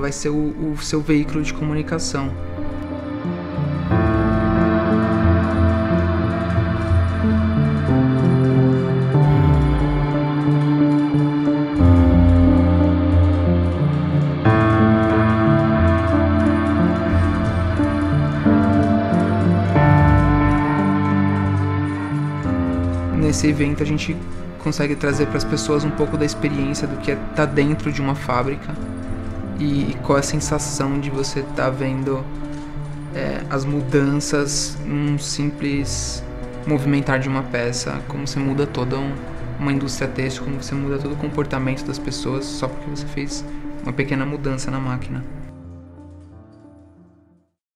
vai ser o, o seu veículo de comunicação. nesse evento a gente consegue trazer para as pessoas um pouco da experiência do que é estar tá dentro de uma fábrica e, e, qual é a sensação de você estar tá vendo é, as mudanças num simples movimentar de uma peça, como você muda toda um, uma indústria têxtil, como você muda todo o comportamento das pessoas só porque você fez uma pequena mudança na máquina.